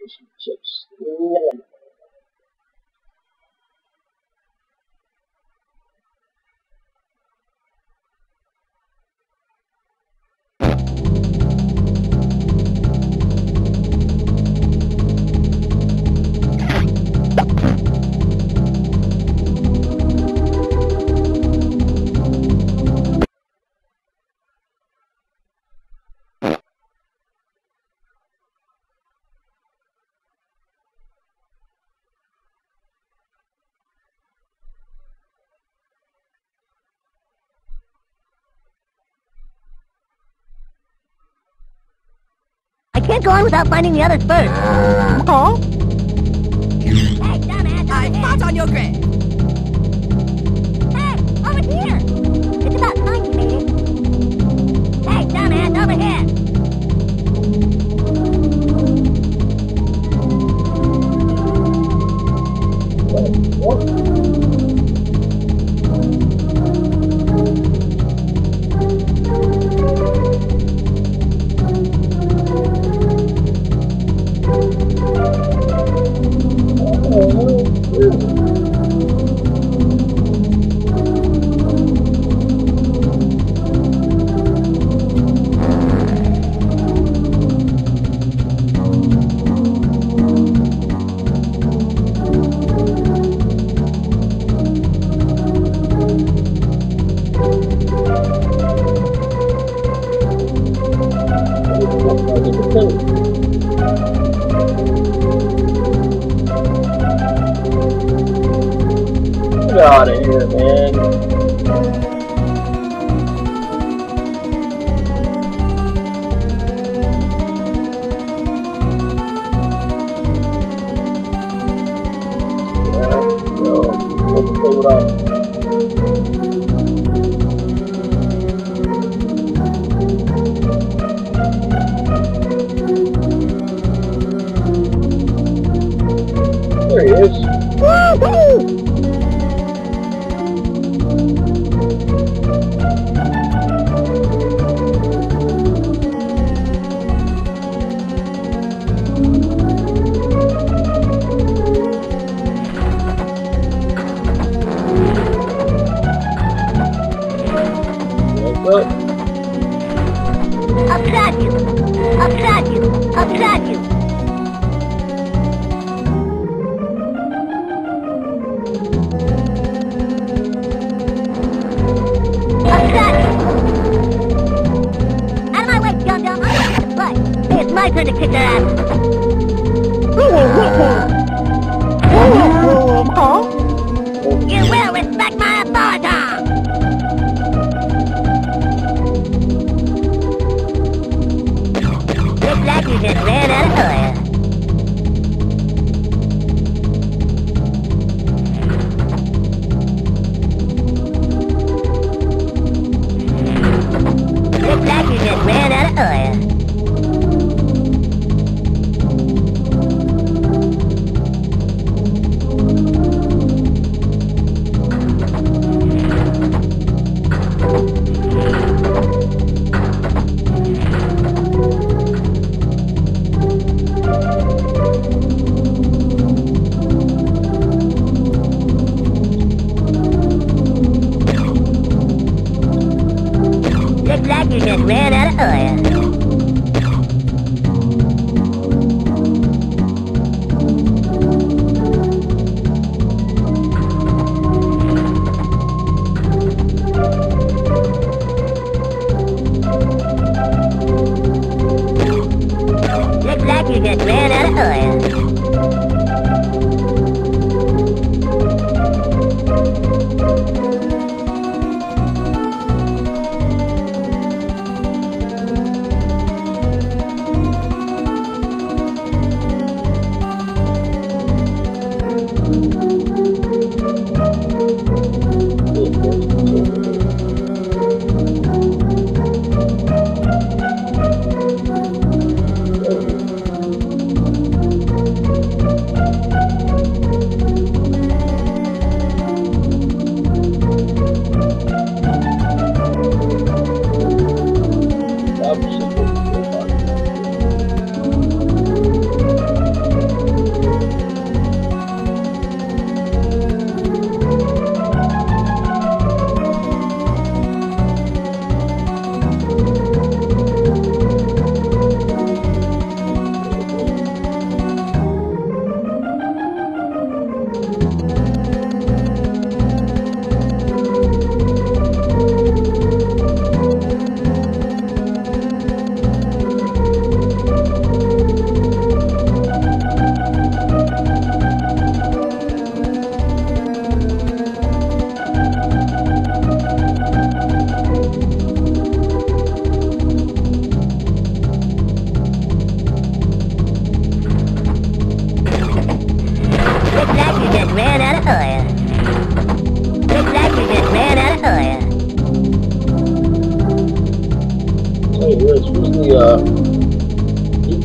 Fish can't go on without finding the others first. Huh? Hey, dumbass, I over fought on your grave. Hey, over here. It's about time you made it. Hey, dumbass, over here. Get I'll track you. I'll. Out of my way. I'm it's my turn to kick their ass. you just ran out of oil. really, uh.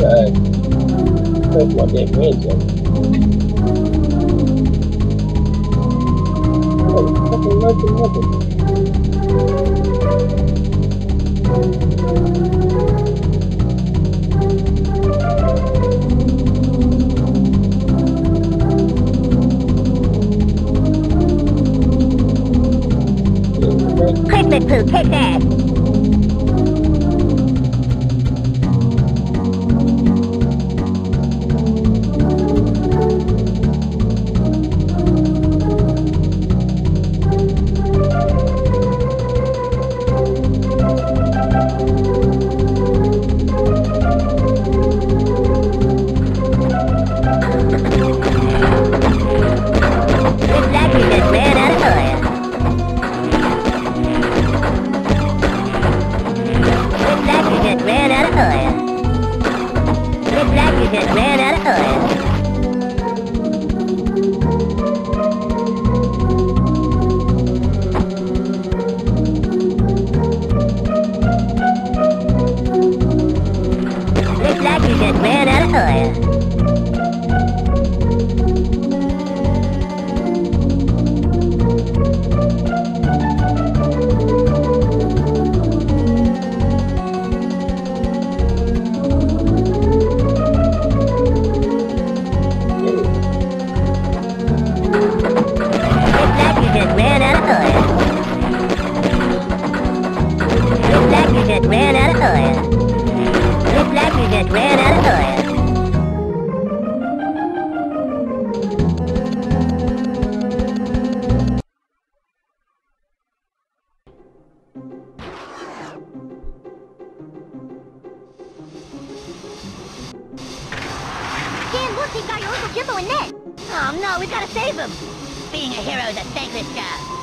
That's. Oh, fucking nothing, nothing. Christmas poo, kick ass! think Jimbo and Ned. Oh no, we've got to save him. Being a hero is a thankless job.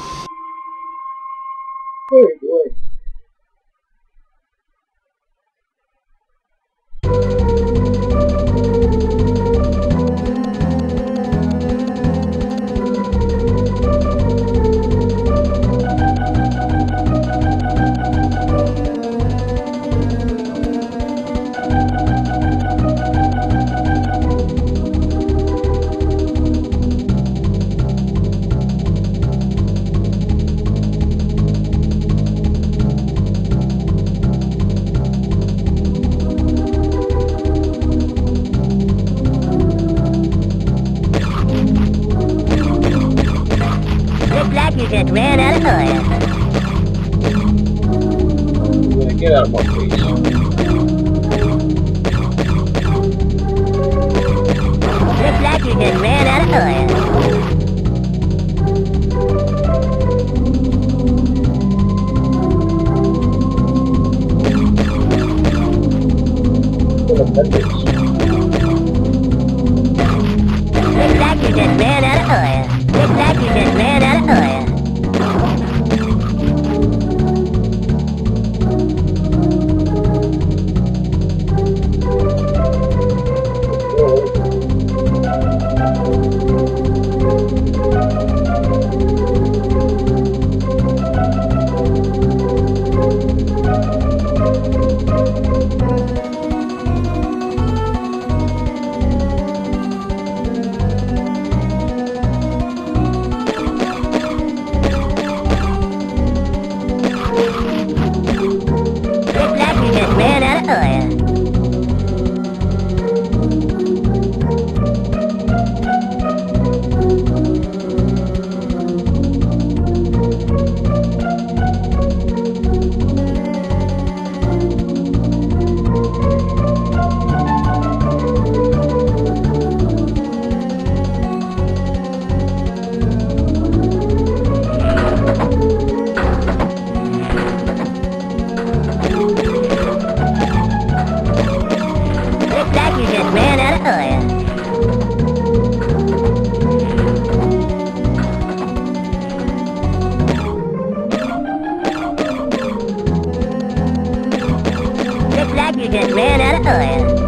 like you just ran out of oil.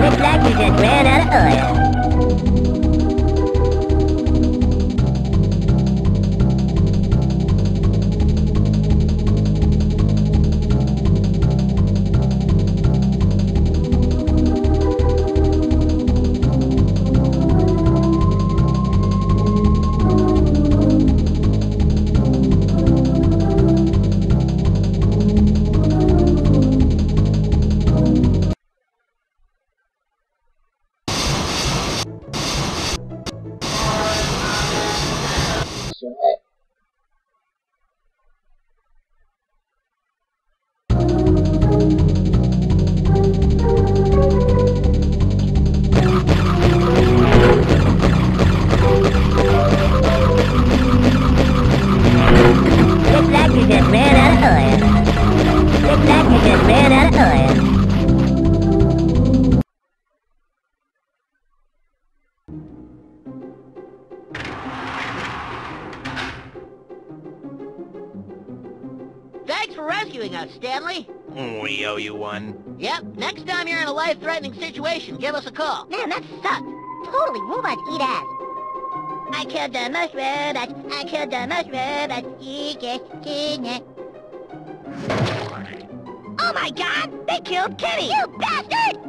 Looks like you just ran out of oil. Shit. You one. Yep, next time you're in a life-threatening situation, give us a call. Man, that sucked. Totally robot eat ass. I killed the mushroom. I killed the mushroom. Eat it, eat it. Oh my god! They killed Kitty! You bastard!